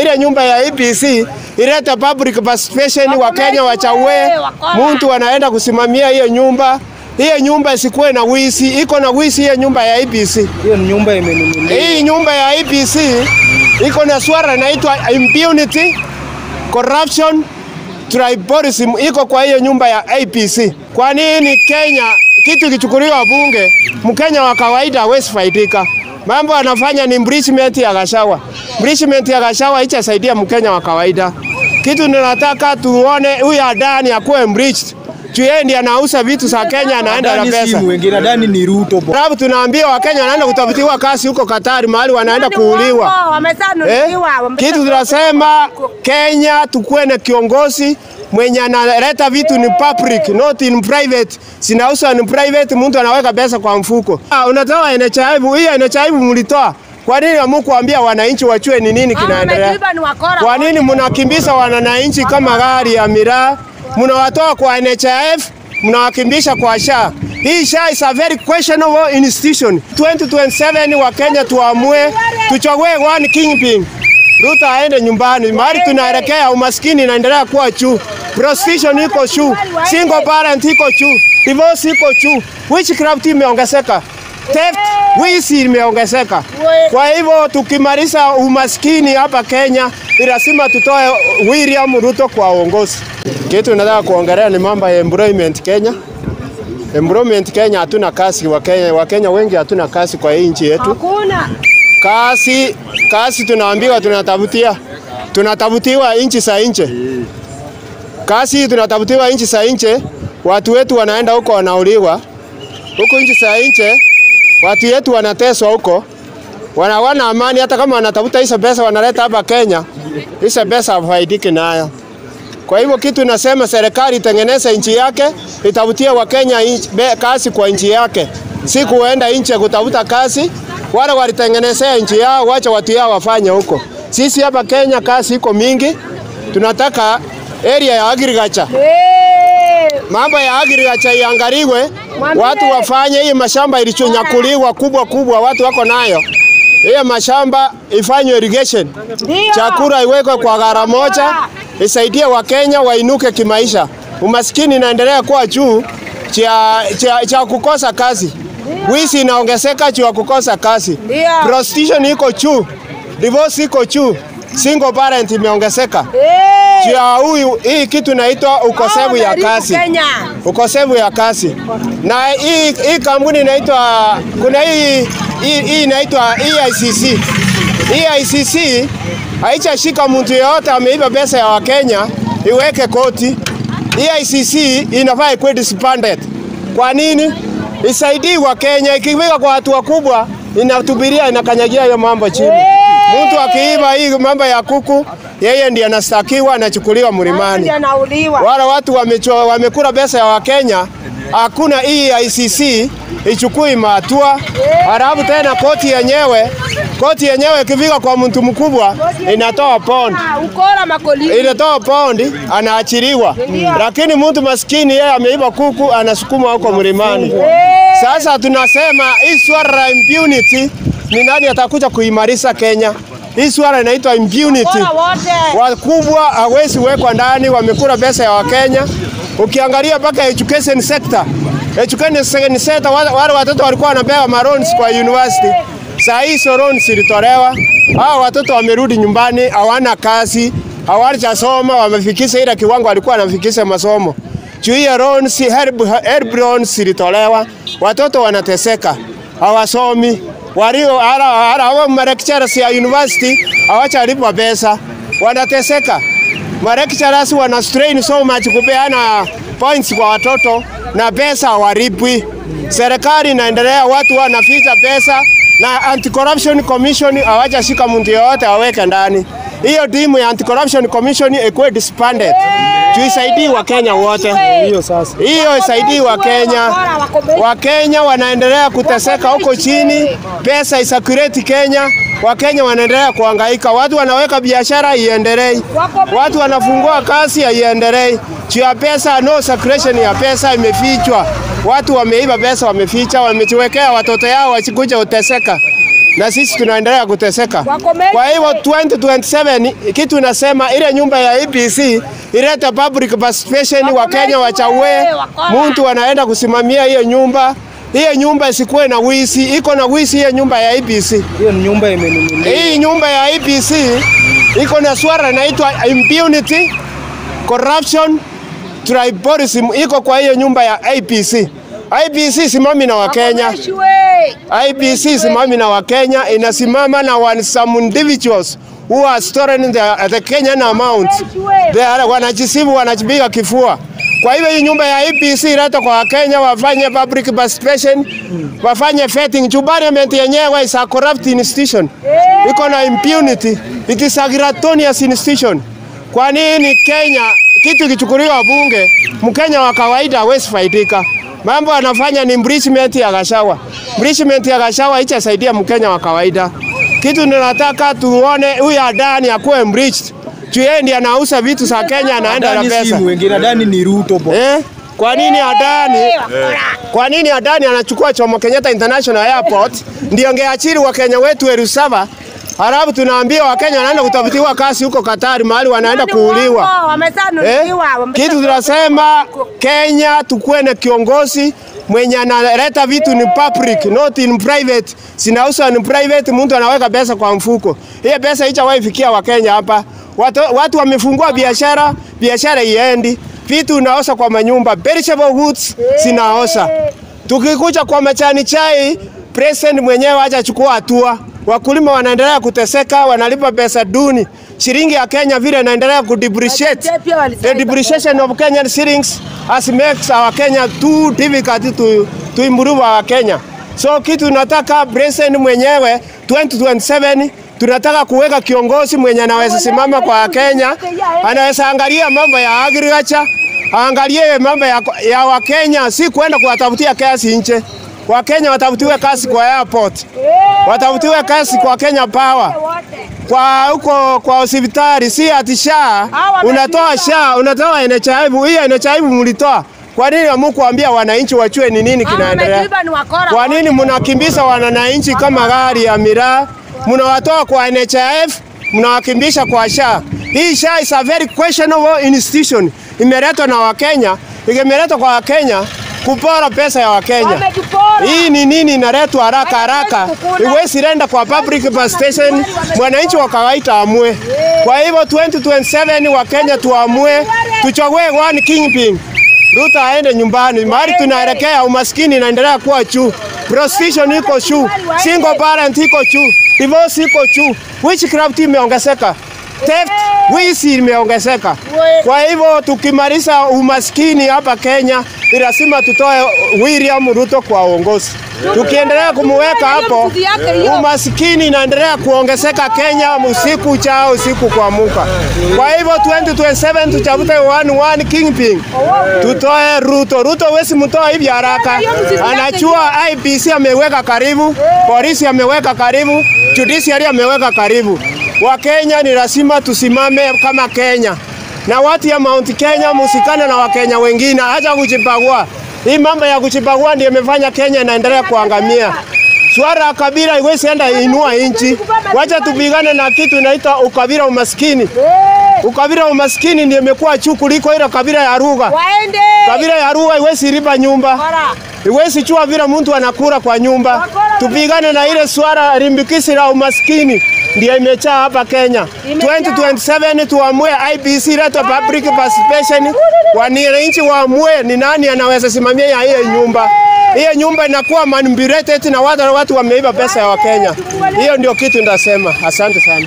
ile nyumba ya ABC ileta public participation, Wakenya wachague mtu anaenda kusimamia hiyo nyumba. Hiyo nyumba isikuwe na wizi, iko na wizi hiyo nyumba ya IBC. Hiyo nyumba imenunuliwa. Hii nyumba ya ABC iko na swara inaitwa impunity, corruption, tribalism iko kwa hiyo nyumba ya IBC. Kwa nini Kenya kitu kichukuliwa bunge, Mkenya wa kawaida hawezi faidika? Mambo anafanya ni embrishment ya Gachagua. Embrishment ya Gachagua ichasaidia Mkenya wa kawaida. Kitu ninataka tuone huyu Adani akuwe impeached. Juu yeye ndiye anauza vitu za Kenya anaenda na pesa. simu wengine nadhani ni Ruto. bo- Sababu tunaambia Wakenya wanaenda kutafutiwa kazi huko Katari, mahali wanaenda kuuliwa. Eh? Kitu tunasema Kenya tukuwe na kiongozi mwenye analeta vitu ni public, not in private. Zinauzwa ni private, mtu anaweka pesa kwa mfuko. Ah, unatoa NHIF, hii NHIF mlitoa. Kwa nini hamukuambia wananchi wachue ni nini kinaendelea? Kwa nini mnakimbiza wananchi kama gari ya miraa? Mnawatoa kwa NHIF, mnawakimbisha kwa SHA. Hii SHA is a very questionable institution. 2027 wa Kenya tuamue tuchague one kingpin. Ruto aende nyumbani. Mahali tunaelekea umaskini inaendelea kuwa juu. Prostitution iko juu. Single parent iko juu. Divorce iko juu. Witchcraft imeongezeka. Theft, wizi imeongezeka. Kwa hivyo tukimaliza umaskini hapa Kenya, ni lazima tutoe William Ruto kwa uongozi. Kitu nataka kuongelea ni mambo ya employment Kenya. Employment Kenya hatuna kazi, Wakenya, Wakenya wengi hatuna kazi kwa hii nchi yetu. Hakuna. Kazi, kazi tunaambiwa tunatafutia, tunatafutiwa nchi za nje. Kazi tunatafutiwa nchi za nje, watu wetu wanaenda huko wanauliwa huko nchi za nje, watu yetu wanateswa huko, wanawana amani. Hata kama wanatafuta hizo pesa wanaleta hapa Kenya, hizo pesa hafaidiki nayo. Kwa hivyo kitu nasema serikali itengeneze nchi yake, itafutie Wakenya inchi- be- kazi kwa nchi yake, si kuenda nje kutafuta kazi. Wale walitengenezea nchi yao, wacha watu yao wafanye huko. Sisi hapa Kenya kazi iko mingi, tunataka area ya agriculture mambo ya agriculture iangaliwe, watu wafanye hii mashamba ilichonyakuliwa kubwa kubwa, watu wako nayo. Hiyo mashamba ifanywe irrigation, chakula iwekwe kwa gara moja, isaidie Wakenya wainuke kimaisha. Umaskini inaendelea kuwa juu cha, cha, cha kukosa kazi, wizi inaongezeka juu ya kukosa kazi, prostitution iko juu, divorce iko juu, single parent imeongezeka juu ya huyu, hii kitu inaitwa ukosefu ya kasi kazi ukosefu ya kazi na hii, hii kampuni inaitwa kuna hii hii, inaitwa EICC. EICC haichashika mtu yeyote ameiba pesa ya Wakenya iweke koti. EICC inafaa ikuwe disbanded. Kwa nini? Isaidii Wakenya, ikiweka kwa hatua kubwa inatubiria inakanyagia hiyo mambo chini. Mtu akiiba hii mambo ya kuku, yeye ndiye anastakiwa, anachukuliwa mlimani Wala watu wamechua, wamekula pesa ya Wakenya, hakuna hii ICC ichukui matua. Halafu tena koti yenyewe koti yenyewe ikifika kwa mtu mkubwa inatoa bond, Ah, inatoa pondi, anaachiliwa. Lakini mtu maskini yeye ameiba kuku, anasukuma huko mlimani. Sasa tunasema hii swala la impunity, ni nani atakuja kuimarisha Kenya? Hii swala inaitwa impunity wakubwa hawezi wekwa ndani, wamekula pesa ya Wakenya. Ukiangalia mpaka education sector, education sector, wale watoto walikuwa wanapewa marons kwa university, saa hii sorons loans zilitolewa. Hao watoto wamerudi nyumbani, hawana kazi, hawajasoma, wamefikisha ile kiwango walikuwa wanafikisha masomo. Juu hiyo loans, help, help loans ilitolewa, watoto wanateseka, hawasomi walio hara hara malecturers ya university hawachalipwa pesa, wanateseka. Malecturers wana strain so much kupeana points kwa watoto na pesa hawalipwi. Serikali inaendelea, watu wanaficha pesa na Anti-Corruption Commission hawajashika mtu yoyote aweke ndani. Hiyo timu ya Anti-Corruption Commission ikuwe disbanded. Wa Wakenya wote. Hiyo sasa. Hiyo isaidii Wakenya. Wakenya wanaendelea kuteseka huko chini, pesa isakureti Kenya. Wakenya wanaendelea kuhangaika, watu wanaweka biashara iendelee, watu wanafungua kazi haiendelei Juu ya pesa, no circulation ya pesa imefichwa. Watu wameiba pesa, wameficha, wamejiwekea watoto yao wasikuja uteseka. Na sisi tunaendelea kuteseka. Kwa hivyo 2027 kitu inasema ile nyumba ya EPC ilete public participation, Wakenya wachague mtu anaenda kusimamia hiyo nyumba. Hiyo nyumba isikuwe na wizi, iko na wizi hiyo nyumba ya EPC. Hiyo ni nyumba imenunuliwa. Hii nyumba ya EPC iko na swara inaitwa impunity, corruption, tribalism iko kwa hiyo nyumba ya IPC. IPC simami na Wakenya. IBC IPC simami na Wakenya, inasimama na one, some individuals who are storing the, the Kenyan amount. They are wanajisibu wanajipiga kifua. Kwa hivyo hii nyumba ya IPC ileta kwa Wakenya wafanye public participation, wafanye vetting. Juu parliament yenyewe is a corrupt institution, iko na impunity, it is a gratonious institution. Kwa nini Kenya kitu kichukuliwa bunge, Mkenya wa kawaida hawezi faidika? Mambo anafanya ni enrichment ya Gashawa. Enrichment ya Gachagua haichasaidia Mkenya wa kawaida. Kitu ninataka tuone huyu Adani akuwe enriched. Juu yeye ndiye anauza vitu za Kenya anaenda na Adani pesa. simu wengine Adani ni Ruto bo. Eh? Kwa nini Adani kwa nini Adani anachukua Jomo Kenyatta International Airport ndio angeachiri Wakenya wetu erusava saba halafu tunaambia Wakenya wanaenda kutafutiwa kazi huko Katari mahali wanaenda kuuliwa. Eh? Kitu tunasema Kenya tukuwe na kiongozi mwenye analeta vitu ni public, not in private. Zinauzwa ni private, mtu anaweka pesa kwa mfuko. Hiyo pesa haijawahi fikia Wakenya hapa. Watu, watu wamefungua biashara, biashara iendi. Vitu unaosa kwa manyumba, perishable goods zinaosa. Tukikuja kwa majani chai, president mwenyewe acha chukua hatua. Wakulima wanaendelea kuteseka, wanalipa pesa duni. Shilingi ya Kenya vile inaendelea ku depreciate. The depreciation of Kenyan shillings has makes our Kenya too difficult to, to improve our Kenya. So kitu tunataka president mwenyewe 2027 tunataka kuweka kiongozi mwenye anaweza simama kwa Kenya, anaweza angalia mambo ya agriculture, aangalie mambo ya, ya Wakenya, si kwenda kuwatafutia kazi nje. Wakenya watafutiwe kazi kwa airport, watafutiwe kazi kwa Kenya Power kwa huko kwa hospitali, si ati SHA unatoa. SHA unatoa NHIF. Hiyo NHIF mlitoa, kwa nini hamkuambia wananchi wachue ni nini kinaendelea? Kwa nini mnakimbiza wananchi kama gari ya miraa? Mnawatoa kwa NHIF, mnawakimbisha kwa SHA. Hii SHA is a very questionable institution, imeletwa na Wakenya, imeletwa kwa Wakenya kupora pesa ya Wakenya. Hii ni nini inaletwa haraka haraka? Iwezi renda kwa public bus station, mwananchi wa kawaida amue. Kwa hivyo 2027 wa Kenya tuamue, tuchague one kingpin. Ruto aende nyumbani. Mahali tunaelekea umaskini inaendelea kuwa juu. Prostitution iko juu. Single parent iko juu. Divorce iko juu. Witchcraft imeongezeka. Theft, wizi imeongezeka. Kwa hivyo tukimaliza umaskini hapa Kenya, ni lazima tutoe William Ruto kwa uongozi. Tukiendelea kumuweka hapo, umaskini inaendelea kuongezeka Kenya usiku chao usiku kuamuka. Kwa hivyo 2027 tuchafute one one kingpin, tutoe Ruto. Ruto wesi mtoa hivi haraka, anachua IPC ameweka karibu, polisi ameweka karibu, judiciary ameweka karibu. Wakenya ni lazima tusimame kama Kenya na watu ya Mount Kenya musikane na Wakenya wengine, acha kujibagua. Hii mambo ya kujibagua ndio imefanya Kenya inaendelea kuangamia. Swara ya kabila iwezi enda inua inchi. Wacha tupigane na kitu inaitwa ukabila umaskini. Ukabila umaskini ndio imekuwa juu kuliko ile kabila ya lugha. Waende. Kabila ya lugha iwezi lipa nyumba. Wakora. Iwezi chua vile mtu anakula kwa nyumba. Tupigane na ile swala limbikisi la umaskini ndio imecha hapa Kenya. 2027 tuamue IBC leto public participation, wananchi waamue ni nani anaweza simamia ya hiyo nyumba. Hiyo nyumba inakuwa manipulated na watu watu wameiba pesa ya Wakenya. Hiyo ndio kitu ndasema. Asante sana.